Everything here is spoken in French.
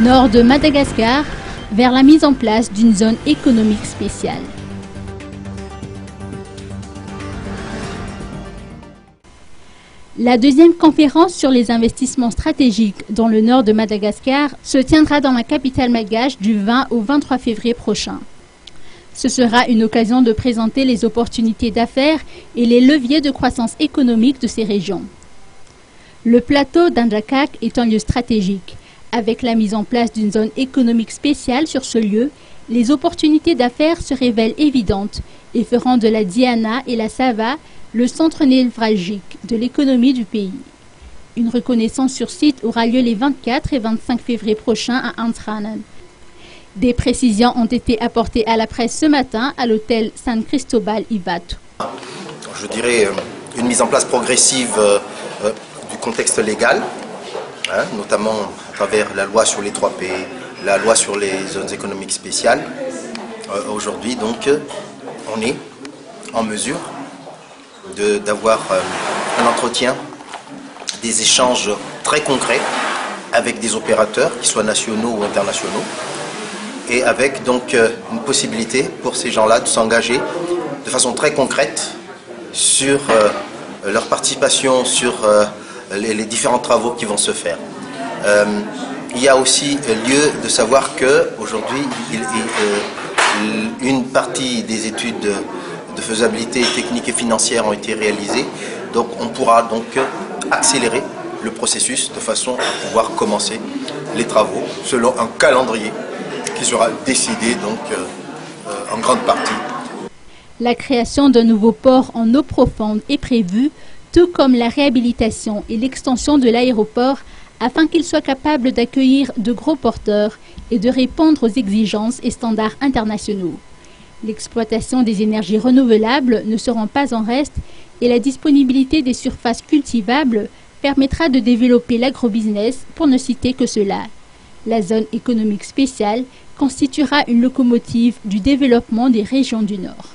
nord de Madagascar, vers la mise en place d'une zone économique spéciale. La deuxième conférence sur les investissements stratégiques dans le nord de Madagascar se tiendra dans la capitale malgache du 20 au 23 février prochain. Ce sera une occasion de présenter les opportunités d'affaires et les leviers de croissance économique de ces régions. Le plateau d'Andjakak est un lieu stratégique. Avec la mise en place d'une zone économique spéciale sur ce lieu, les opportunités d'affaires se révèlent évidentes et feront de la Diana et la Sava le centre névralgique de l'économie du pays. Une reconnaissance sur site aura lieu les 24 et 25 février prochains à Antranen. Des précisions ont été apportées à la presse ce matin à l'hôtel San Cristobal Ivatu. Je dirais euh, une mise en place progressive euh, euh, du contexte légal, hein, notamment à travers la loi sur les 3P, la loi sur les zones économiques spéciales. Aujourd'hui, donc, on est en mesure d'avoir euh, un entretien, des échanges très concrets avec des opérateurs, qu'ils soient nationaux ou internationaux, et avec donc euh, une possibilité pour ces gens-là de s'engager de façon très concrète sur euh, leur participation sur les, différents travaux qui vont se faire. il y a aussi lieu de savoir que aujourd'hui, une partie des études de faisabilité technique et financière ont été réalisées. Donc on pourra donc accélérer le processus de façon à pouvoir commencer les travaux selon un calendrier qui sera décidé donc euh, en grande partie. La création d'un nouveau port en eau profonde est prévue, tout comme la réhabilitation et l'extension de l'aéroport afin qu'il soit capable d'accueillir de gros porteurs et de répondre aux exigences et standards internationaux. L'exploitation des énergies renouvelables ne seront pas en reste et la disponibilité des surfaces cultivables permettra de développer l'agrobusiness pour ne citer que cela. La zone économique spéciale constituera une locomotive du développement des régions du Nord.